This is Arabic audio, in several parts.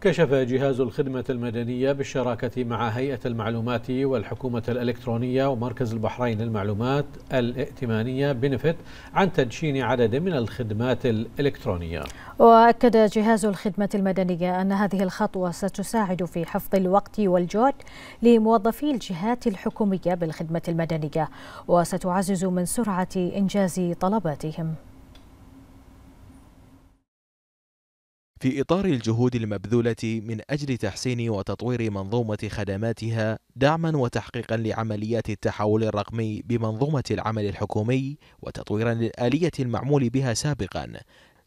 كشف جهاز الخدمة المدنية بالشراكة مع هيئة المعلومات والحكومة الإلكترونية ومركز البحرين للمعلومات الائتمانية بنفت عن تدشين عدد من الخدمات الإلكترونية. وأكد جهاز الخدمة المدنية أن هذه الخطوة ستساعد في حفظ الوقت والجهد لموظفي الجهات الحكومية بالخدمة المدنية وستعزز من سرعة إنجاز طلباتهم. في إطار الجهود المبذولة من أجل تحسين وتطوير منظومة خدماتها دعما وتحقيقا لعمليات التحول الرقمي بمنظومة العمل الحكومي وتطويرا للآلية المعمول بها سابقا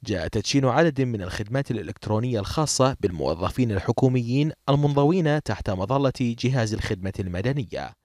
جاء تدشين عدد من الخدمات الإلكترونية الخاصة بالموظفين الحكوميين المنضوين تحت مظلة جهاز الخدمة المدنية.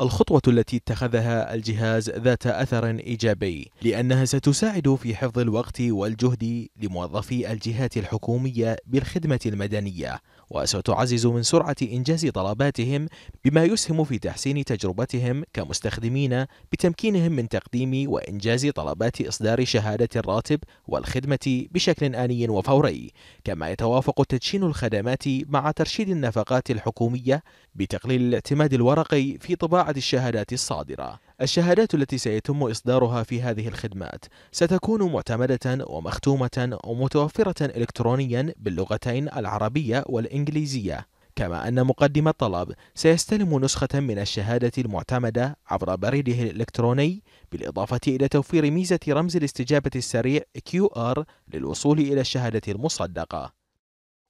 الخطوة التي اتخذها الجهاز ذات أثر إيجابي لأنها ستساعد في حفظ الوقت والجهد لموظفي الجهات الحكومية بالخدمة المدنية وستعزز من سرعة إنجاز طلباتهم بما يسهم في تحسين تجربتهم كمستخدمين بتمكينهم من تقديم وإنجاز طلبات إصدار شهادة الراتب والخدمة بشكل آني وفوري كما يتوافق تدشين الخدمات مع ترشيد النفقات الحكومية بتقليل الاعتماد الورقي في طباعة الشهادات الصادرة. الشهادات التي سيتم إصدارها في هذه الخدمات ستكون معتمدة ومختومة ومتوفرة إلكترونيا باللغتين العربية والإنجليزية. كما أن مقدم الطلب سيستلم نسخة من الشهادة المعتمدة عبر بريده الإلكتروني بالإضافة إلى توفير ميزة رمز الاستجابة السريع QR للوصول إلى الشهادة المصدقة.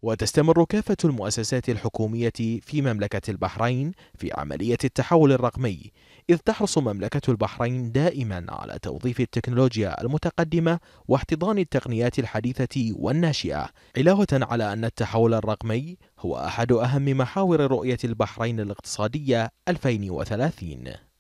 وتستمر كافة المؤسسات الحكومية في مملكة البحرين في عملية التحول الرقمي إذ تحرص مملكة البحرين دائما على توظيف التكنولوجيا المتقدمة واحتضان التقنيات الحديثة والناشئة. علاوة على أن التحول الرقمي هو أحد أهم محاور رؤية البحرين الاقتصادية 2030